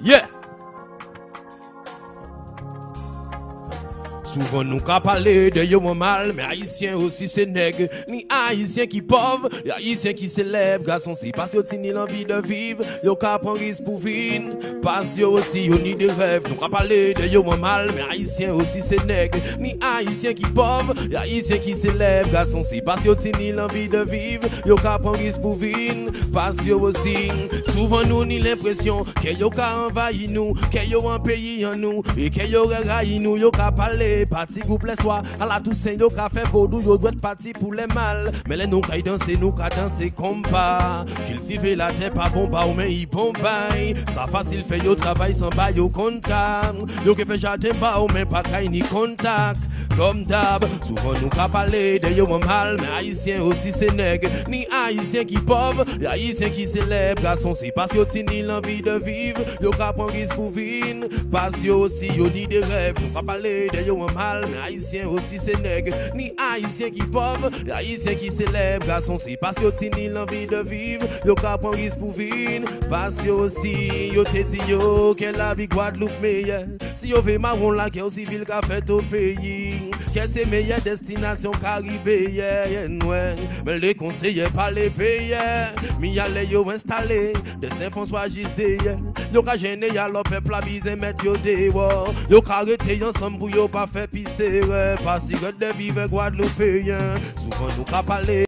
Yeah. Souvent nous qu'à parler de yo mal, mais haïtien aussi c'est nègre. Ni haïtien qui pauvre, y haïtien qui célèbre. Garçon, c'est parce que ni l'envie de vivre, yo qu'à prendre risque pour vivre. Parce que aussi yo ni des rêves. Nous qu'à de yo mal, mais haïtien aussi c'est nègre. Ni haïtien qui pauvre, y haïtien qui célèbre. Garçon, c'est parce que ni l'envie de vivre, yo qu'à prendre risque pour vivre. Parce que aussi, souvent nous ni l'impression que yo qu'à envahir nous, que yo un pays en nous, et que yo regaille nous, yo qu'à parler, parti groupe les soirs, à la Toussaint, yo qu'à faire vaudou, yo doit partir pour les mal. Mais les nous qu'à danser, nous qu'à danser comme pas. Qu'il s'y fait la tête pas bon, pas mais il bombaille. Ça facile fait yo travail sans bail yo contact. Yo que fait jardin pas ou mais pas ni contact. Comme d'hab, souvent nous qu'à parler de yo mal, mais haïtien aussi c'est nègre. Ni haïtien qui pauvre, haïtien qui célèbre. Garçon, c'est parce si ni l'envie de vivre, yo qu'à prendre risque pour vivre. Parce aussi yo ni des rêves, nous qu'à parler de yo mal, mais haïtien aussi c'est nègre. Ni haïtien qui pauvre, haïtien qui célèbre. Garçon, c'est parce si ni l'envie de vivre, yo qu'à prendre risque pour vivre. Parce aussi yo te dit yo que la vie Guadeloupe meilleure. Si yo veut marron la guerre civile qu'a fait au pays. Que c'est meilleure destination caribéenne, ouais. Mais les conseillers pas les payer. Mi allez yo installé de Saint-François Gisdé. Yo ka gêné y'a le peuple a visé mettre yo dehors. Yo ka arrêté ensemble pour yo pas faire pisser. Pas si de vivre Guadeloupéen. Souvent nous ka parler.